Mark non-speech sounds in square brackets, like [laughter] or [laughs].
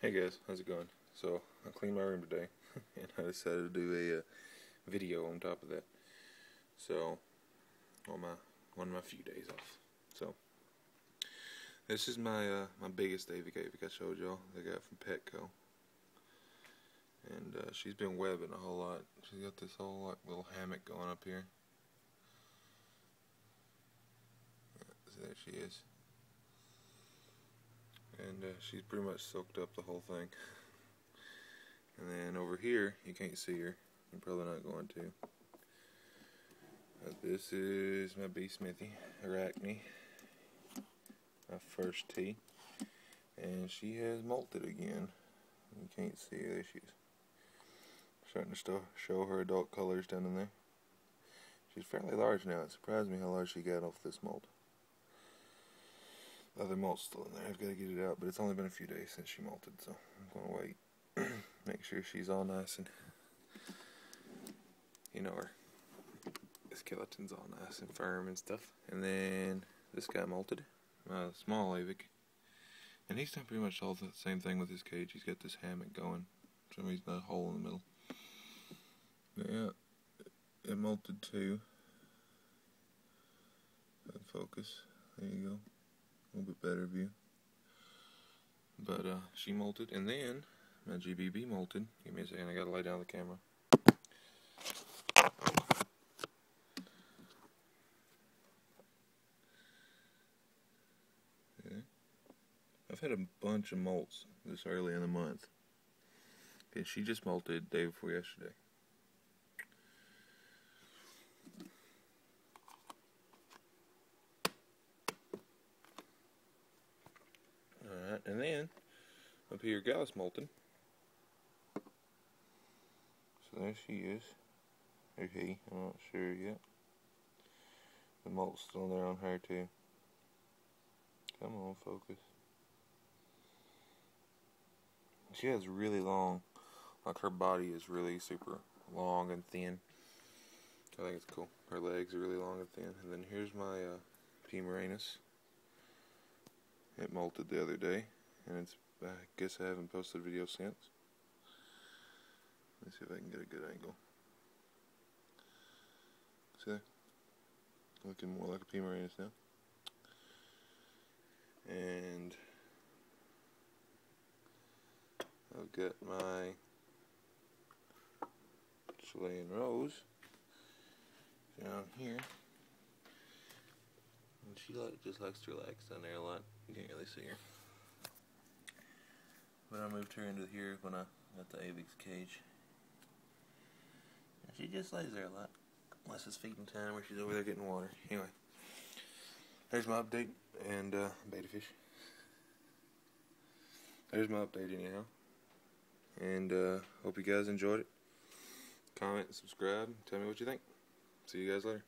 Hey guys, how's it going? So, I cleaned my room today, [laughs] and I decided to do a uh, video on top of that. So, on my one of my few days off. So, this is my uh, my biggest Davy Gavic I showed y'all. I got from Petco, and uh, she's been webbing a whole lot. She's got this whole like little hammock going up here. So there she is and uh, she's pretty much soaked up the whole thing. And then over here, you can't see her. You're probably not going to. But this is my B. smithi, Arachne, my first tee. And she has molted again. You can't see her. There she is. Starting to show her adult colors down in there. She's fairly large now. It surprised me how large she got off this molt other malt's still in there. I've got to get it out, but it's only been a few days since she malted, so I'm going to wait. [clears throat] Make sure she's all nice and, you know, her skeleton's all nice and firm and stuff. And then this guy malted, uh, small Avic. And he's done pretty much all the same thing with his cage. He's got this hammock going. So he's got a hole in the middle. Yeah, it malted too. Focus. There you go little bit better view. But uh, she molted, and then my GBB molted. Give me a second, I gotta lay down the camera. I've had a bunch of molts this early in the month. Okay, she just molted day before yesterday. And then, up here, Gallus molting. So there she is. Or he, I'm not sure yet. The molt's still there on her too. Come on, focus. She has really long, like her body is really super long and thin. I think it's cool. Her legs are really long and thin. And then here's my uh, P. Murinus. It molted the other day and it's I guess I haven't posted a video since. Let's see if I can get a good angle. See there? Looking more like a P. Murinus now. And I've got my Chilean Rose down here. And she just likes to relax down there a lot. You can't really see her. But I moved her into here when I got the Avix cage. And she just lays there a lot. Unless it's feeding time where she's over there getting water. Anyway. There's my update and uh, betta fish. There's my update anyhow. And uh, hope you guys enjoyed it. Comment, subscribe, tell me what you think. See you guys later.